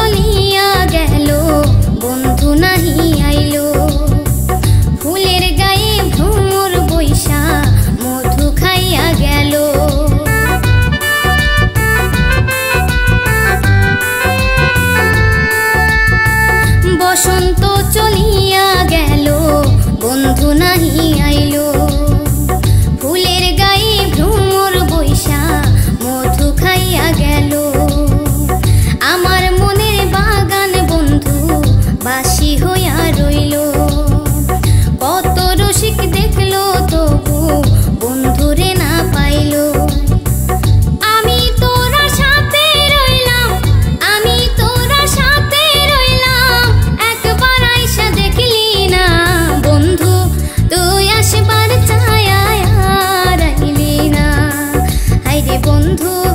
சொல்லி বন্ধু